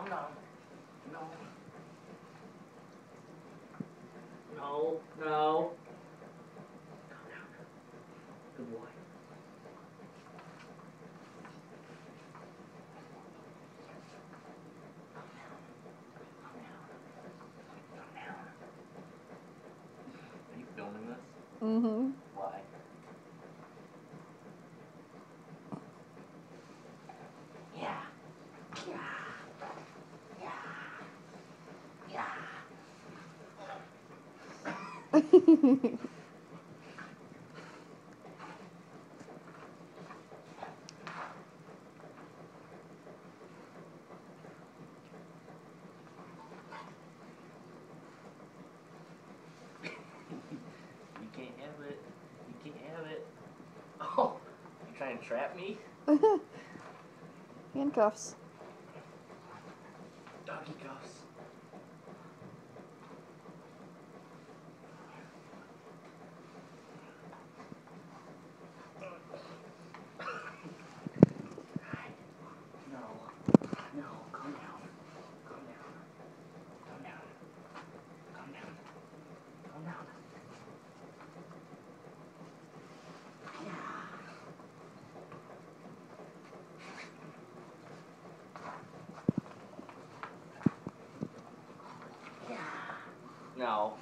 Come down. No. No. No. Come down. Good boy. Mm-hmm. Why? Trying to trap me? Handcuffs. Doggy cuffs. now